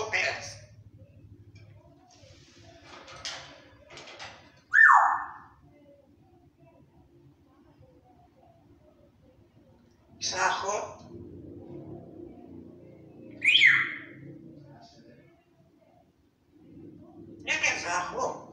Choco Pérez. Sajo. ¿Qué es Sajo?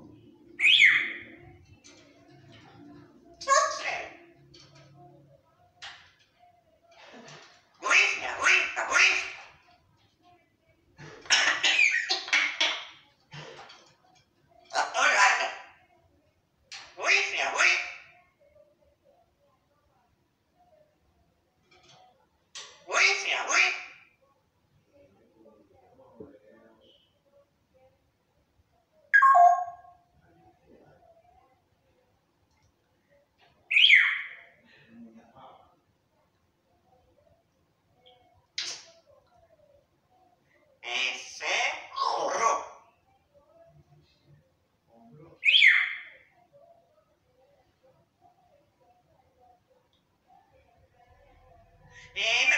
É,